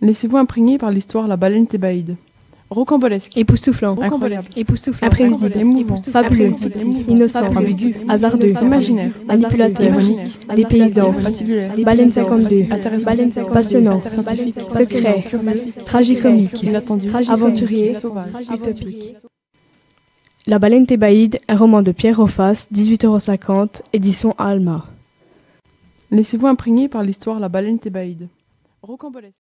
Laissez-vous imprégner par l'histoire La baleine thébaïde. Rocambolesque. Époustouflant, Incroyable. époustouflant, Imprévisible. Émouvant. fabuleux, innocent, Ambigu. hasardeux, Imaginaire. manipulateur, Ironique. dépaysant, Patibulaire. baleine 52, Intéressant. baleine passionnant, Scientifique. secret, tragicomique, Inattendu. aventurier, Sauvage. utopique. La baleine thébaïde, un roman de Pierre Rofas, 18,50€, édition Alma. Laissez-vous imprégner par l'histoire La baleine thébaïde. Rocambolesque.